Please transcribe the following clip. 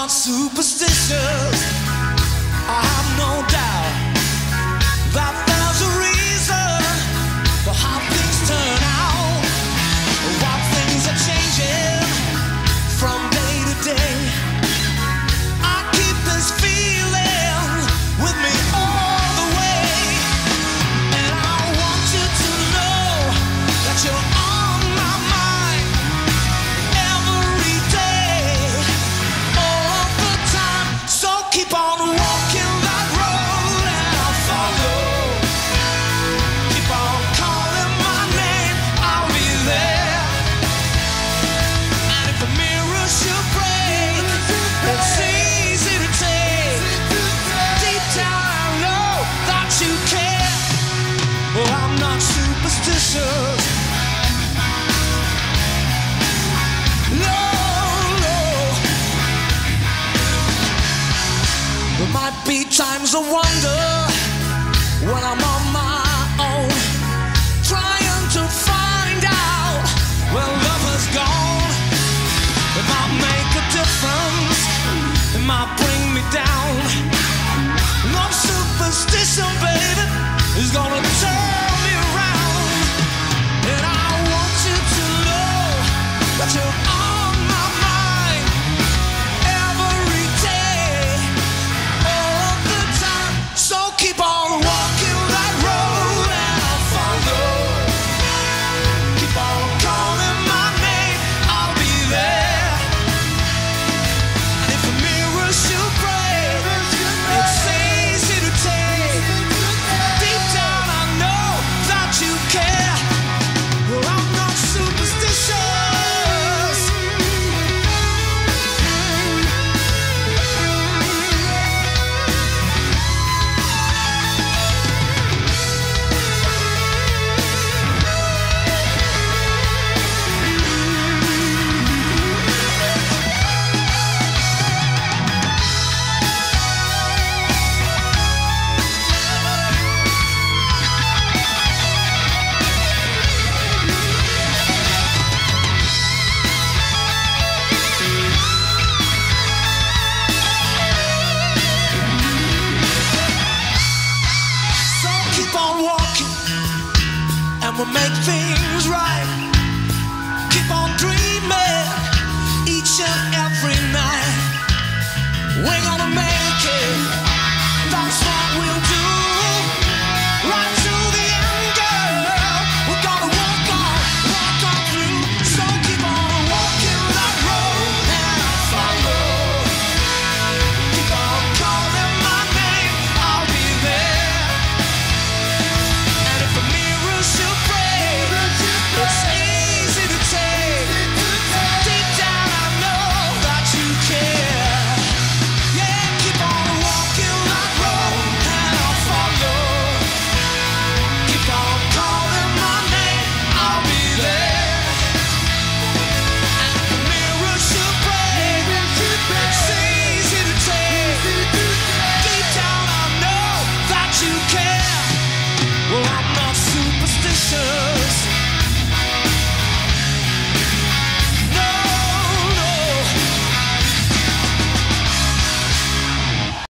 aren't superstitious. Times of wonder when I'm on my own, trying to find out where love has gone. It might make a difference, it might bring me down. No superstition, baby, is gonna keep on We'll make things.